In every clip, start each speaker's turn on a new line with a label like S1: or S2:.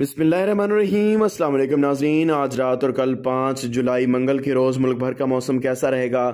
S1: अस्सलाम वालेकुम नाजरीन। आज रात और कल पाँच जुलाई मंगल के रोज़ मुल्क भर का मौसम कैसा रहेगा?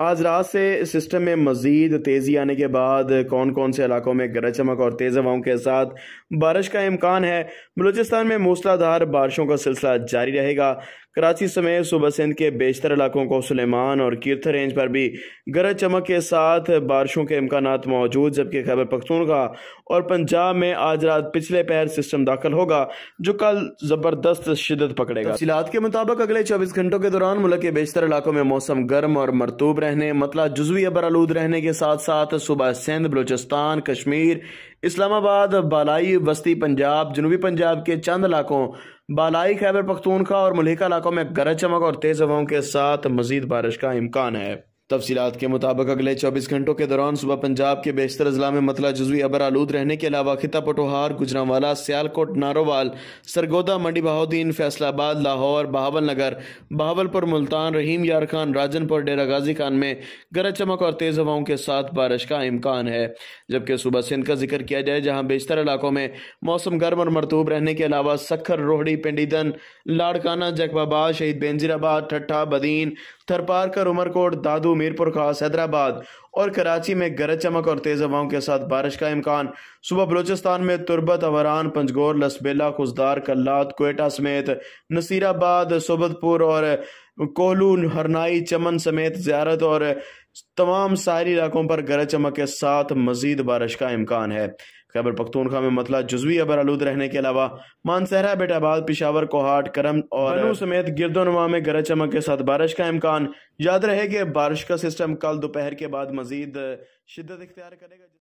S1: आज रात से सिस्टम में मजीद तेज़ी आने के बाद कौन कौन से इलाकों में गरज चमक और तेज़ हवाओं के साथ बारिश का इम्कान है? बलूचिस्तान में मूसलाधार बारिशों का सिलसिला जारी रहेगा। कराची समेत सुबह सिंध के बेशतर इलाकों को सुलेमान और कीर्थ रेंज पर भी गरज चमक के साथ बारिशों के इम्कान मौजूद, जबकि खैबर पख्तूनखा और पंजाब में आज रात पिछले पैर सिस्टम दाखिल होगा, जो कल ज़बरदस्त शिदत पकड़ेगा। तफसीत के मुताबिक अगले चौबीस घंटों के दौरान मुल्क के बेशतर इलाकों में मौसम गर्म और मरतूब रहने, मतला जुजवी अबर आलूद रहने के साथ साथ सुबह सिंध, बलोचिस्तान, कश्मीर, इस्लामाबाद, बालाई, बस्ती, पंजाब, जनूबी पंजाब के चंद इलाकों बालाई खैबर पख्तूनखा और मलिका इलाकों में गरज चमक और तेज हवाओं के साथ मजीद बारिश का इम्कान है। तफसीत के मुताबिक अगले चौबीस घंटों के दौरान सुबह पंजाब के बेशतर अजला में मतला जजवी अबर आलूद रहने के अलावा खिता पटोहार, गुजरावाला, सियालकोट, नारोवाल, सरगोदा, मंडी बहाउद्दीन, फैसलाबाद, लाहौर, बहावल नगर, बहावलपुर, मुल्तान, रहीम यार खान राजनपुर, डेरा गाजी खान में गरज चमक और तेज़ हवाओं के साथ बारिश का इम्कान है। जबकि सुबह सिंध का ज़िक्र किया जाए, जहाँ बेशतर इलाकों में मौसम गर्म और मरतूब रहने के अलावा सखर, रोहड़ी, पिंडीदन, लाड़काना, जकबाबाद, शहीद बेंजीराबाद, ठट्ठा, बदीन थरपारकर उमरकोट दादू मीरपुर खास हैदराबाद और कराची में गरज चमक और तेज हवाओं के साथ बारिश का इम्कान। सुबह बलोचिस्तान में तुरबत अवरान पंजगोर, लसबेला खुजदार कल्लात कोयटा समेत नसीराबाद, सोबतपुर और कोहलू हरनाई, चमन समेत ज्यारत और तमाम सारी इलाकों पर गरज चमक के साथ मजीद बारिश का इम्कान है। खैबर पख्तूनखा में मतला जुजवी अबर आलूद रहने के अलावा मानसहरा, बेटाबाद, पिशावर, कोहाट, करम और समेत गिरदोनुमा में गरज चमक के साथ बारिश का इम्कान। याद रहे कि बारिश का सिस्टम कल दोपहर के बाद मजीद शिद्दत इख्तियार करेगा।